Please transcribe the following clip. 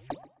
you